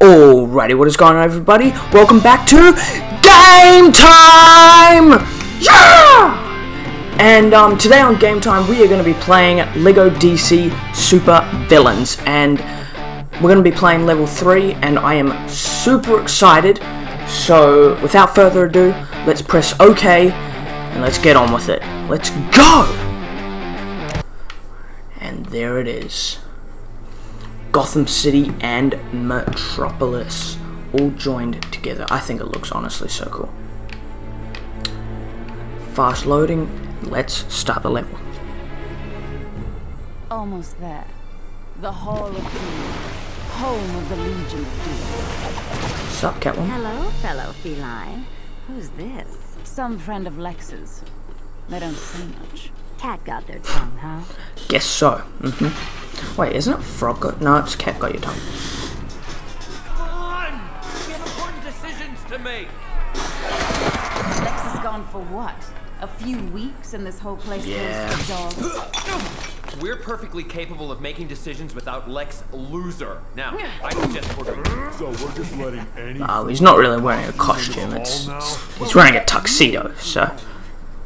Alrighty, what is going on everybody? Welcome back to Game Time! Yeah! And um, today on Game Time we are going to be playing LEGO DC Super Villains and we're going to be playing level 3 and I am super excited. So without further ado, let's press OK and let's get on with it. Let's go! And there it is. Gotham City and Metropolis all joined together. I think it looks honestly so cool. Fast loading. Let's start the level. Almost there. The Hall of Doom. Home of the Legion of Doom. Sup, Catwoman? Hello, fellow feline. Who's this? Some friend of Lex's. They don't say much. Cat got their tongue, huh? Guess so. hmm Wait, isn't it Frog got? No, it's Cat got your tongue. Come on! We have important decisions to make! Lex is gone for what? A few weeks and this whole place Yeah. goes to dogs? We're perfectly capable of making decisions without Lex Loser. Now, I suggest ordering. So we're just letting any. Oh, he's not really wearing a costume. It's he's wearing a tuxedo. So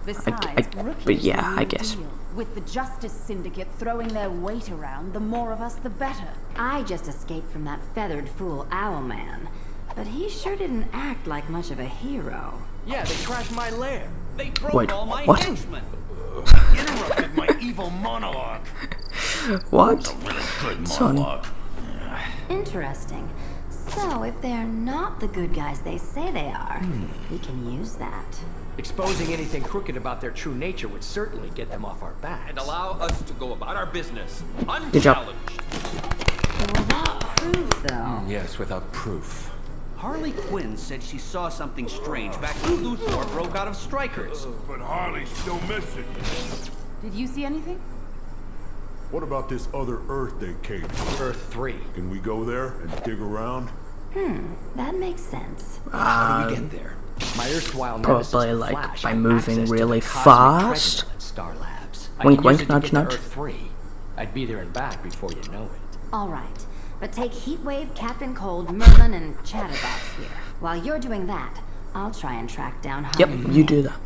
Besides, I- rookies but yeah, I new guess. Deal. With the Justice Syndicate throwing their weight around, the more of us, the better. I just escaped from that feathered fool Owlman. But he sure didn't act like much of a hero. Yeah, they crashed my lair. They broke Wait, all my what? henchmen. Interrupted my evil monologue. what? Good monologue. Interesting. So, if they're not the good guys they say they are, hmm. we can use that. Exposing anything crooked about their true nature would certainly get them off our backs. And allow us to go about our business. Good. Unchallenged. Without proof, though. Hmm, yes, without proof. Harley Quinn said she saw something strange back when Luthor broke out of Stryker's. Oh, but Harley's still missing. Did you see anything? What about this other Earth they came to? Earth 3. Can we go there and dig around? Hmm, that makes sense. How do we get there? My erstwhile nemesis, Probably, like, Flash, by moving really fast. Star Labs. Wink, wink, use it to nudge, nudge. 3. I'd be there and back before you know it. All right. But take Heatwave, Captain Cold, Merlyn, and Chatterbox here. While you're doing that, I'll try and track down Yep, Harley. you do that.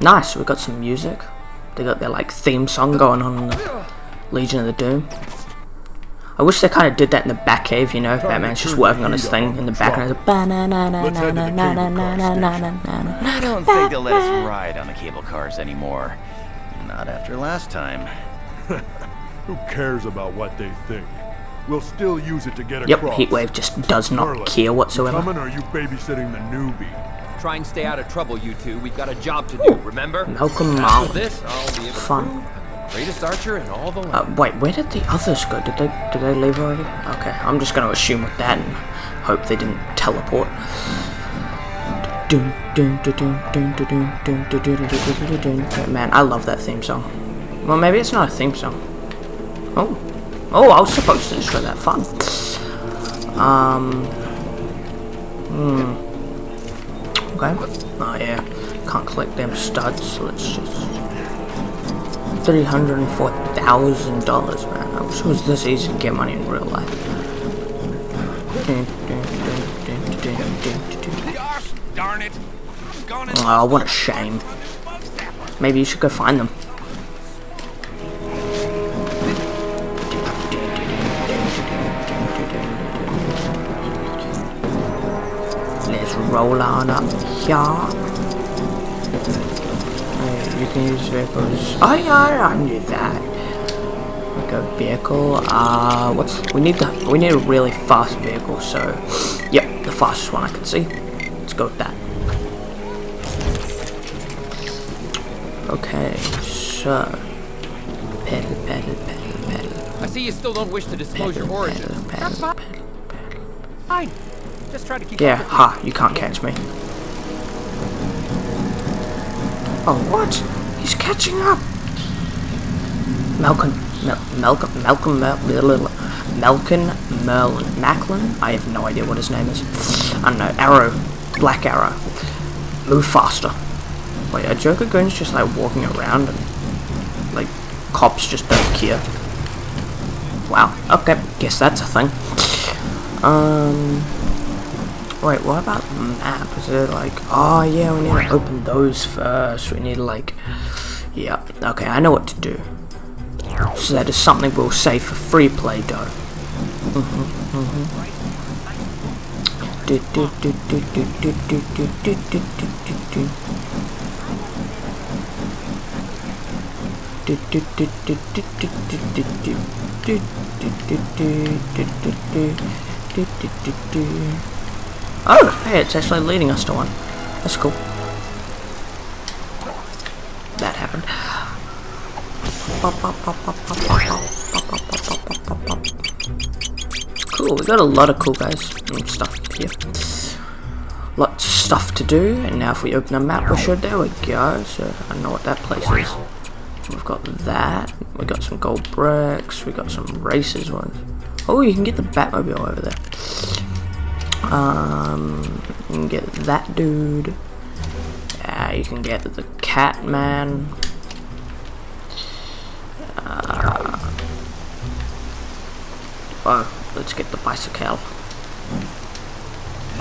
Nice. We got some music. They got their like theme song going on in the Legion of the Doom. I wish they kind of did that in the Batcave, you know. Batman's just working on his thing in the background. Let's head to the cable car station. I don't think they'll let us ride on the cable cars anymore. Not after last time. Who cares about what they think? We'll still use it to get Yep, across. Heatwave just does not Merlyn, care whatsoever. Coming or are you babysitting the newbie? Try and stay out of trouble, you two. We've got a job to do, remember? Malcolm After Marlin. this, I'll be able to Fun. Greatest archer in all the land. Uh, wait, where did the others go? Did they did they leave already? Okay, I'm just gonna assume with that and hope they didn't teleport. Man, I love that theme song. Well, maybe it's not a theme song. Oh, oh, I was supposed to destroy that. Fun. Um. Hmm. Okay. Oh yeah. Can't collect them studs. So let's just. Three hundred and four thousand dollars, man. I wish it was this easy to get money in real life. It! Oh, what a shame. Maybe you should go find them. Let's roll on up here. You can use vehicles. Oh yeah, I knew that. Like a vehicle. Uh, what's we need the we need a really fast vehicle. So, yep, the fastest one I can see. Let's go with that. Okay, so pedal, pedal, pedal, pedal, I see you still don't wish to disclose your pedal, origin. pedal, That's pedal, fine. pedal. Fine. Just try to keep Yeah, ha, you can't catch me. Oh, what? Catching up! Malcolm, Mel, Malcolm, Malcolm, blah. Malcolm Merlyn, Macklin? I have no idea what his name is. I don't know, Arrow, Black Arrow. Move faster. Wait, are Joker goons just like walking around and like cops just don't care? Wow, okay, guess that's a thing. Um. Wait, what about the map? Is it like, oh yeah, we need to open those first. We need to like, yeah, okay, I know what to do. So that is something we'll save for free play, though. Mm -hmm, mm -hmm. Oh, hey, it's actually leading us to one. That's cool. That happened. Cool, we got a lot of cool guys and stuff here. Lots of stuff to do, and now if we open a map, we should. There we go. So I know what that place is. We've got that. We got some gold bricks. We got some races ones. Oh, you can get the Batmobile over there. Um, you can get that dude. Uh, you can get the Catman. Uh, oh, let's get the bicycle.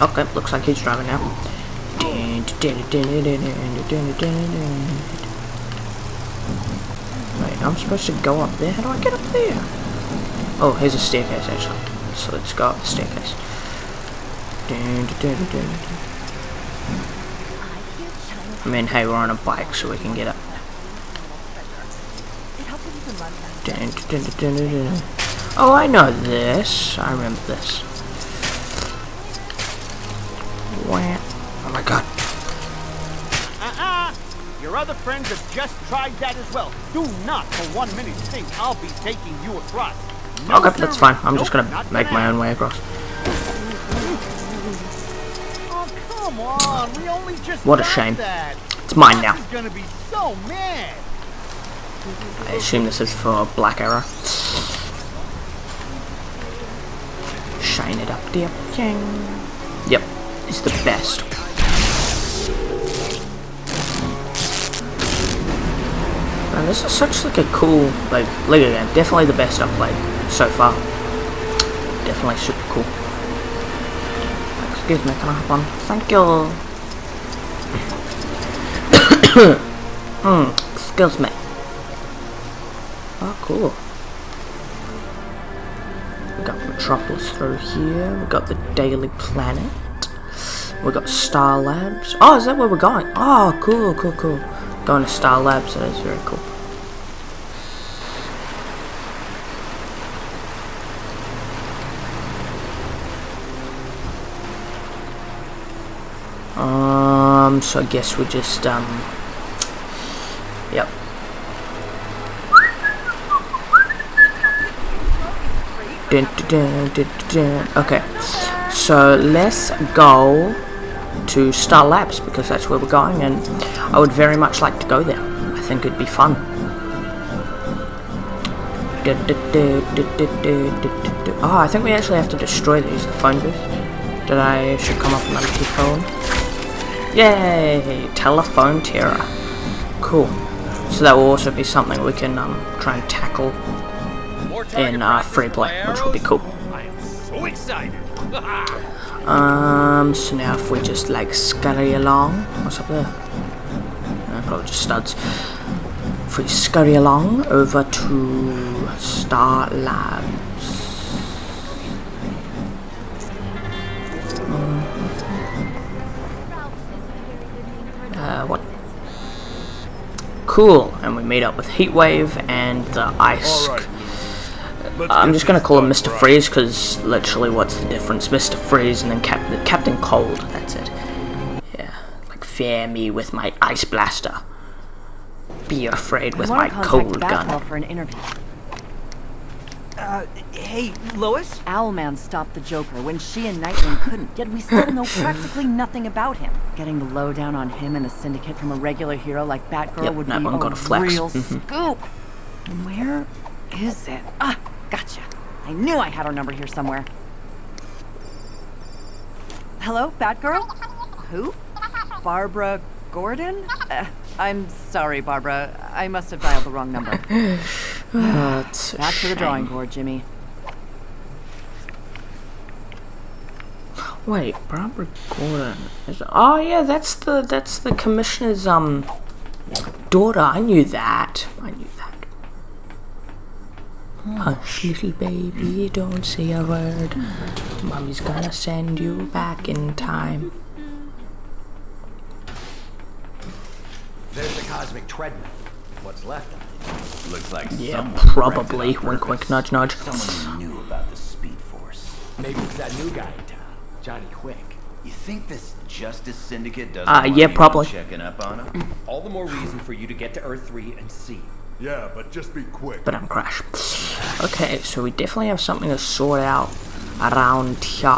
Okay, looks like he's driving now. Wait, I'm supposed to go up there. How do I get up there? Oh, here's a staircase actually. So let's go up the staircase. I mean, hey, we're on a bike, so we can get up. Oh, I know this. I remember this. Wah. Oh my god. Uh-uh! Your other friends have just tried that as well. Do not for one minute think I'll be taking you across. No, Okay, that's fine. I'm Nope, just gonna not make my own way across. Oh, come on. We only just What a shame. That. It's mine now. Gonna be so mad. I assume this is for Black Arrow. Shine it up there. Ching. Yep, it's the best. Man, this is such like a cool like Lego game. Definitely the best I've played so far. Definitely super cool. Excuse me, can I hop on? Thank you. Hmm, excuse me. Oh, cool. We got Metropolis through here. We got the Daily Planet. We got Star Labs. Oh, is that where we're going? Oh, cool, cool, cool. Going to Star Labs. That is very cool. so I guess we just, um, yep. Dun, dun, dun, okay, so let's go to Star Labs because that's where we're going and I would very much like to go there. I think it'd be fun. Oh, I think we actually have to destroy these, the phone booth. That I should come up with another phone. Yay! Telephone terror. Cool. So that will also be something we can um, try and tackle in uh, free play, which will be cool. I am so excited. Um, so now if we just like scurry along, what's up there? Uh, probably just studs. If we scurry along over to Star Labs. Cool, and we meet up with Heatwave and the Ice. All right, Let's I'm just gonna call him Mr. right. Freeze because literally, what's the difference? Mr. Freeze and then Cap- Captain Cold. That's it. Yeah, like fear me with my ice blaster. Be afraid with my want to cold gun. for an interview. Uh, hey, Lois? Owlman stopped the Joker when she and Nightwing couldn't, yet we still know practically nothing about him. Getting the lowdown on him and the Syndicate from a regular hero like Batgirl Yep, would be one a got a flex. real Mhm. scoop. Where is it? Ah, gotcha. I knew I had her number here somewhere. Hello, Batgirl? Who? Barbara Gordon? Uh, I'm sorry, Barbara. I must have dialed the wrong number. That's Back to the drawing board, Jimmy. Wait, Barbara Gordon. Is, oh yeah, that's the that's the commissioner's um daughter. I knew that. I knew that. Hush, little baby, don't say a word. Mommy's gonna send you back in time. There's the cosmic treadmill. What's left of it? Looks like Yeah, probably. rented on Wink, wink, nudge, nudge. Someone who knew about the Speed Force. Maybe it's that new guy in town, Johnny Quick. You think this Justice Syndicate doesn't Uh, want yeah, probably. checking up on him? All the more reason for you to get to Earth 3 and see. Yeah, but just be quick. But I'm crash. Okay, so we definitely have something to sort out around here.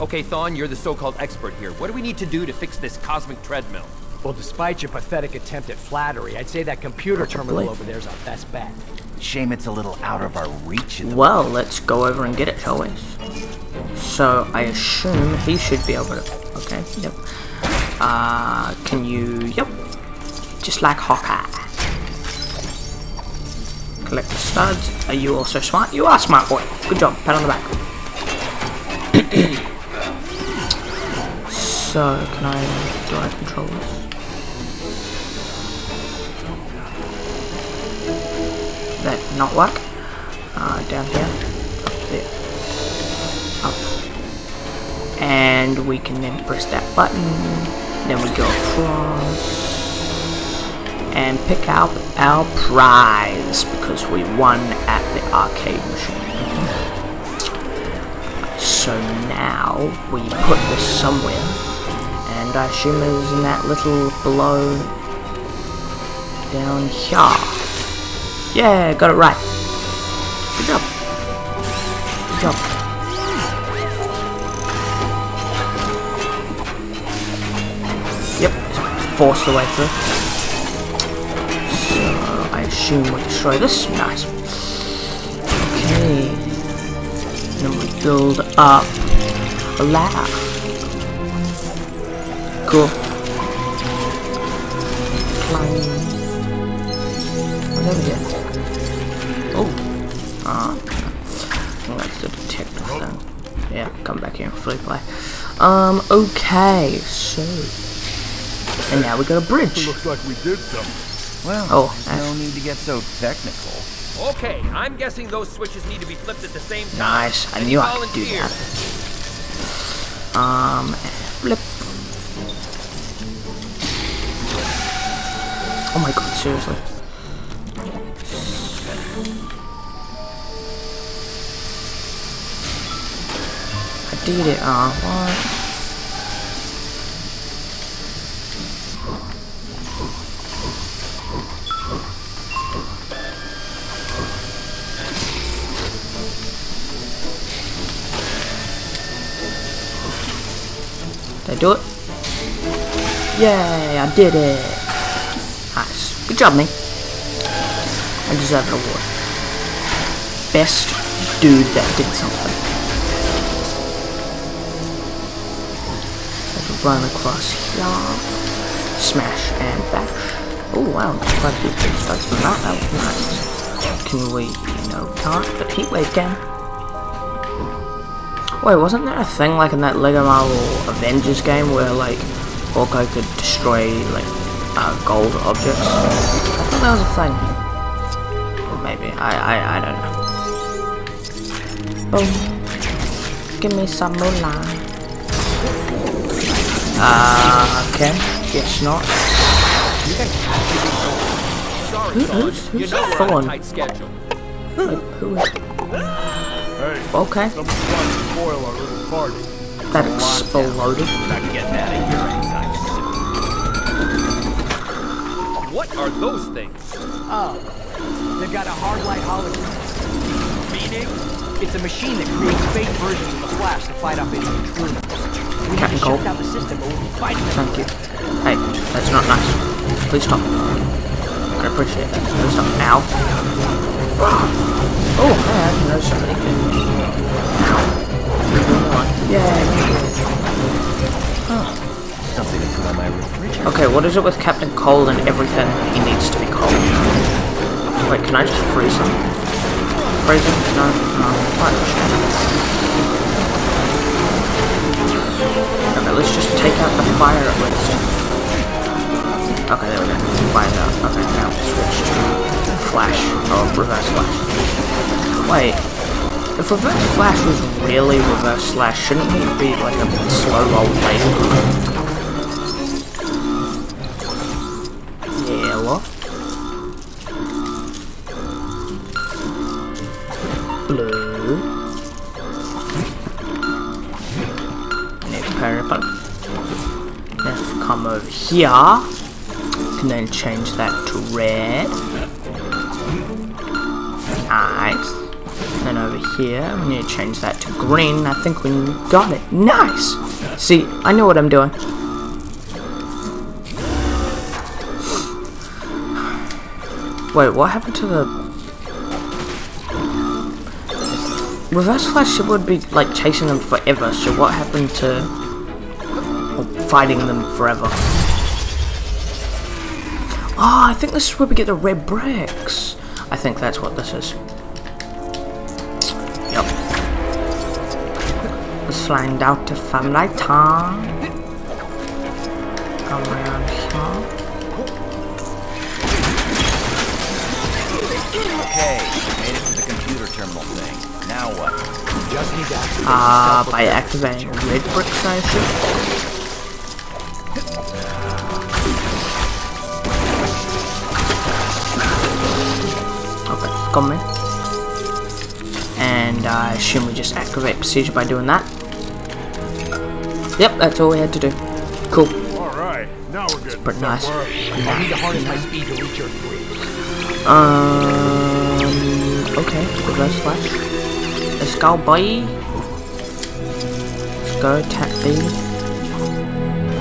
Okay, Thawne, you're the so-called expert here. What do we need to do to fix this cosmic treadmill? Well, despite your pathetic attempt at flattery, I'd say that computer terminal over there's our best bet. Shame it's a little out of our reach at the Well, let's go over and get it, shall we? So, I assume he should be able to... Okay, yep. Uh, can you... Yep. Just like Hawkeye. Collect the studs. Are you also smart? You are smart, boy. Good job. Pat on the back. so, can I... Do I control this? Not work? Uh, down here. Up there. Up. And we can then press that button. Then we go across. And pick out our prize because we won at the arcade machine. So now we put this somewhere. And I assume it in that little below down here. Yeah, got it right. Good job. Good job. Yep, force the way through. So I assume we destroy this. Nice. Okay. Then we build up a ladder. Cool. Climb. What's over here? Yeah, come back here and free play. Um, okay, so. And now we got a bridge. Looks like we did something. Well, Oh, there's no need to get so technical. Okay, I'm guessing those switches need to be flipped at the same time. Nice, I Any knew I could do volunteers? that. Um, flip. Oh my god, seriously. Did it, uh, what? Did I do it? Yay, I did it! Nice. Good job, me. I deserve an award. Best dude that did something. Run across here. Smash and bash. Oh wow, quite a few big starts from that. That was nice. Can we, no, can't, but Heatwave can. Wait, wasn't there a thing like in that Lego Marvel Avengers game where like Hawkeye could destroy like uh, gold objects? I thought that was a thing. Or maybe I I I don't know. Boom. Give me some moolah. Uh, okay. Guess not. Who- Thawne. who's- you who's know we're on Thawne? a tight schedule. Like, who is? Hey, Okay. someone's trying to spoil our little party. That exploded. Not getting out of here anytime soon. What are those things? Oh, they've got a hard light hologram. Meaning? It's a machine that creates fake versions of the Flash to fight off any intruders. Captain to Cold. Thank you. Hey, that's not nice. Please stop. I appreciate that. Please stop. Ow. Oh, I could. Yay. Something on my refrigerator. Okay, what is it with Captain Cold and everything he needs to be cold? Wait, can I just freeze him? Freeze him? No, no. What? Fire at least. Okay, there we go. Fire out. Okay, now switch to flash. Or reverse flash. Wait. If reverse flash was really reverse slash, shouldn't he be like a slow roll later? Come over here. And then change that to red. Nice. Then over here, we need to change that to green. I think we got it. Nice! See, I know what I'm doing. Wait, what happened to the... Reverse Flash would be, like, chasing them forever, so what happened to... or fighting them forever? Oh, I think this is where we get the red bricks. I think that's what this is. Yep. Let's find out if I'm right time. Come around here. Okay, made it to the computer terminal thing. Now what? Just need to activate Ah, the by activating red bricks, I assume. Got. And I assume we just activate procedure by doing that. Yep, that's all we had to do. Cool. All right, now we're getting Pretty nice. I'll need to harness my speed to reach 3. Um. Okay, reverse flash. Let's go, boy. Let's go, tap B.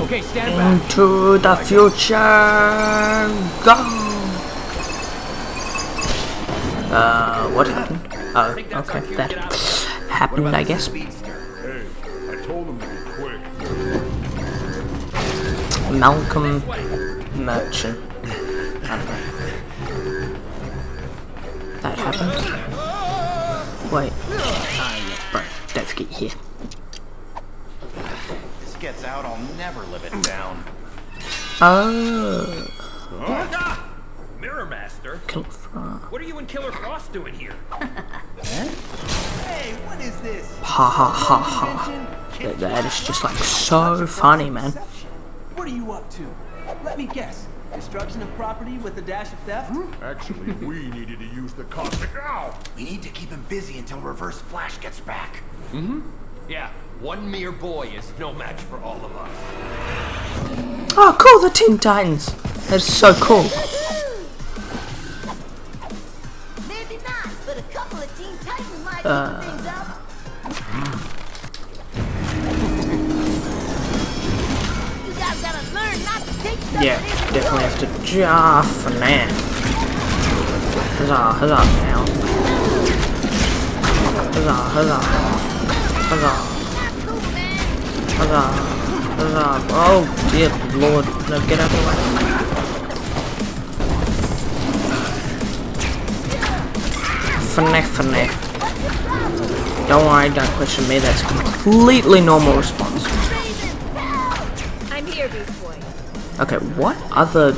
Okay, stand back. Into the future. Go. Uh, what happened? Oh, okay, that happened, I guess. Hey, I told him to be quick. Malcolm Merchant. I don't know. That happened. Wait. Bro, don't forget here. This gets out, I'll never live it down. Oh! Mirror Master? Killer Frost. What are you and Killer Frost doing here? Hey, what is this? Ha ha ha ha. That, that is just like so funny, man. What are you up to? Let me guess. Destruction of property with a dash of theft? Actually, we needed to use the cosmic ow. We need to keep him busy until Reverse Flash gets back. Mm-hmm. Yeah, one mere boy is no match for all of us. Oh, cool, the Teen Titans. That's so cool. Uh. Yeah, definitely have to jar for now. Huzzah, huzzah now. Huzzah, huzzah. Huzzah, man. huzzah, huzzah. Oh, dear lord. No, get out of the way. Finesse, finesse. Don't worry, don't question me. That's a completely normal response. I'm here, Beast Boy. Okay, what other...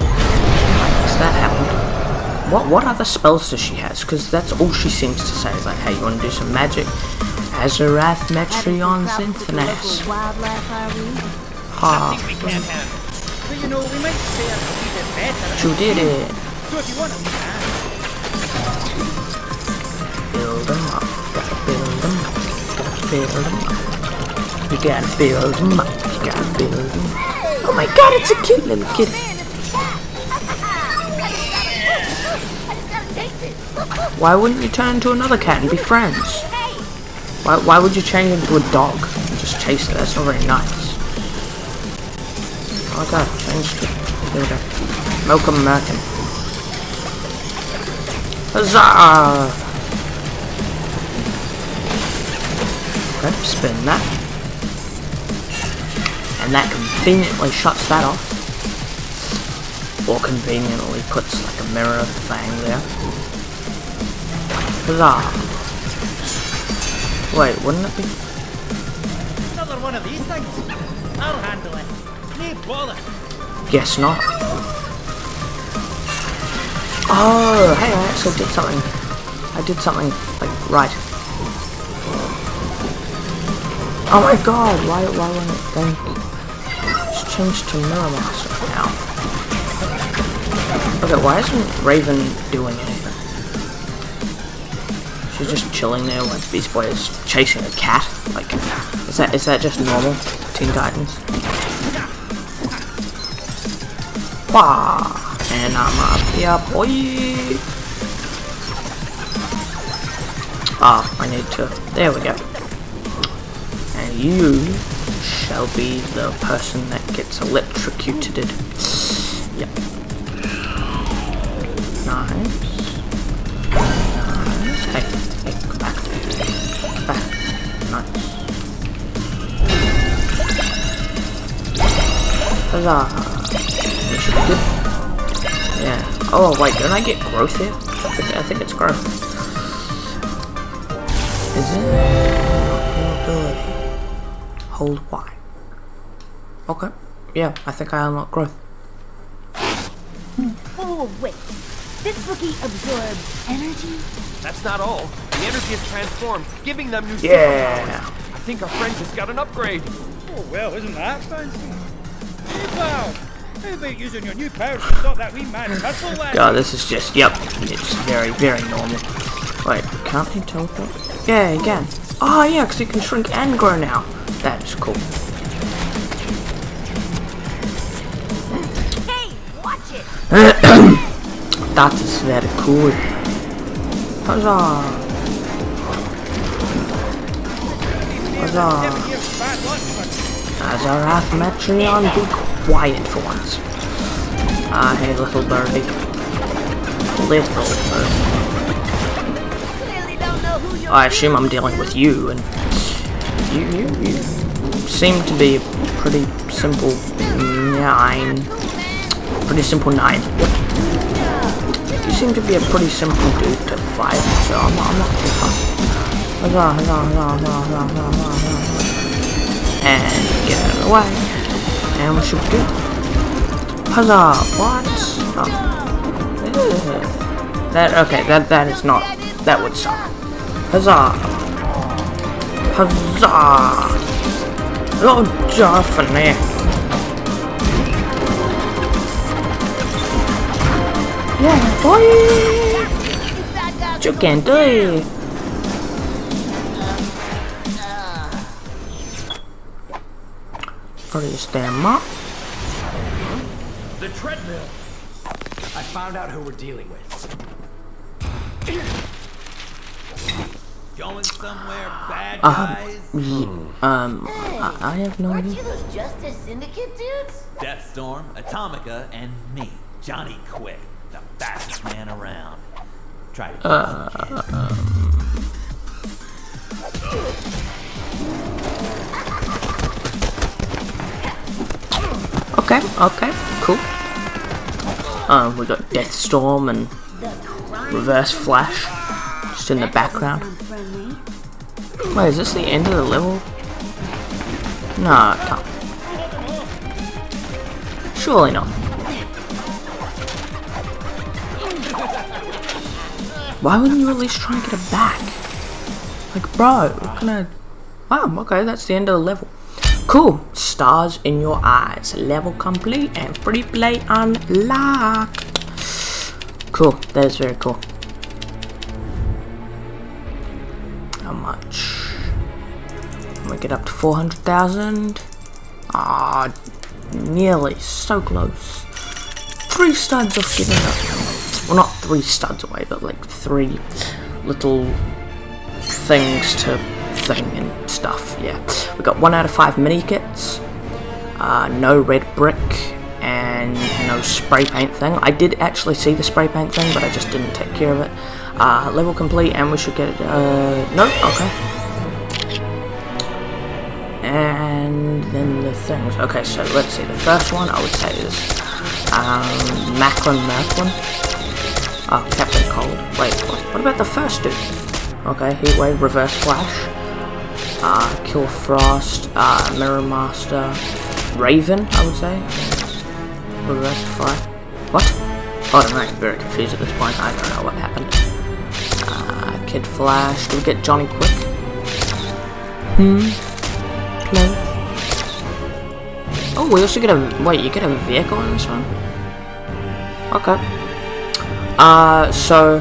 Has that happened? What what other spells does she has? Because that's all she seems to say. Is like, hey, you want to do some magic? Azarath Metrion Zinthos. Wildlife, are we? Ha, We can't handle. You know, we Build them up. Gotta build them up. Gotta build them up. You gotta build them up. You gotta build them up. Oh my god, it's a cute little it. Why wouldn't you turn into another cat and be friends? Why, why would you change into a dog and just chase it? That's not very nice. Oh god, it. There we. Malcolm Merkin. Huzzah! Okay, spin that. And that conveniently shuts that off. Or conveniently puts like a mirror thing there. Huzzah! Wait, wouldn't it be? Another one of these things? I'll handle it. No bother. Guess not. Oh, hey, I actually did something. I did something, like, right. Oh my god, why, why wouldn't it then... It's changed to Mirror Master now. Okay, why isn't Raven doing anything? She's just chilling there when Beast Boy is chasing a cat. Like, is that is that just normal? Teen Titans. Wah! And I'm up here, boy. Ah, I need to. There we go. You shall be the person that gets electrocuted. Yep. Nice. Nice. Hey, hey. Nice. Huzzah. Good. Yeah. Oh, wait, didn't I get growth here? I think, I think it's growth. Is it? Ability. Hold Y. Okay. Yeah, I think I unlocked growth. Oh, wait. This rookie absorbs energy? That's not all. The energy is transformed, giving them new Yeah. superpowers. I think our friend just got an upgrade. Oh, well, isn't that fancy? Hey, pal. How about using your new powers to stop that wee man hustle then? God, this is just, yep, it's very, very normal. Wait, can't he teleport? Yeah, again. can. Oh, yeah, because he can shrink and grow now. That is cool. Hey, watch it! that is very cool. Huzzah! Huzzah! As our Athmetrion, be quiet for once. Ah, hey, little birdie. Little birdie. Clearly don't know who you're I assume I'm dealing with you, and you, you, you seem to be a pretty simple nine. Pretty simple nine. You seem to be a pretty simple dude to fight, so I'm I'm not too. Huzzah. And get out of the way. And we should be good. Huzzah! What? Oh. That okay? That that is not. That would suck. Huzzah! Huzzah! Oh, Joffrey! Yeah, boy! You can do it! Up. The treadmill. I found out who we're dealing with. Going somewhere bad, Um, guys? ye- um, I, I have no Aren't idea. you those Justice Syndicate dudes? Deathstorm, Atomica, and me, Johnny Quick, the fastest man around. Try to. Uh, Okay, okay, cool. Um, we got Deathstorm and Reverse Flash just in the background. Wait, is this the end of the level? Nah, can't. Surely not. Why wouldn't you at least try and get it back? Like, bro, what kind of... Wow, okay, that's the end of the level. Cool. Stars in your eyes. Level complete and free play unlocked. Cool. That is very cool. Get up to 400,000. Ah, nearly. So close. Three studs off getting up. Well, not three studs away, but like three little things to thing and stuff. Yeah, we got one out of five mini kits. Uh, no red brick and no spray paint thing. I did actually see the spray paint thing, but I just didn't take care of it. Uh, level complete, and we should get it. Uh, no, okay. And then the things. Okay, so let's see. The first one I would say is um, Macklin Merklin. Oh, Captain Cold. Wait, what, what about the first dude? Okay, Heatwave, Reverse Flash. uh, Kill Frost, uh, Mirror Master, Raven, I would say. Reverse Fire. What? Oh, I'm very confused at this point. I don't know what happened. Uh, Kid Flash. Do we get Johnny Quick? Hmm. Oh, we also get a wait. You get a vehicle in this one. Okay. Uh, so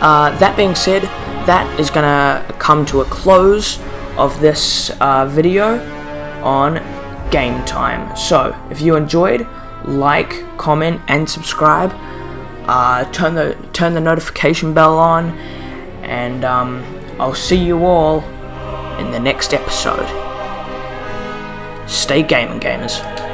uh, that being said, that is gonna come to a close of this uh, video on game time. So if you enjoyed, like, comment, and subscribe. Uh, turn the turn the notification bell on, and um, I'll see you all in the next episode. Stay gaming, gamers.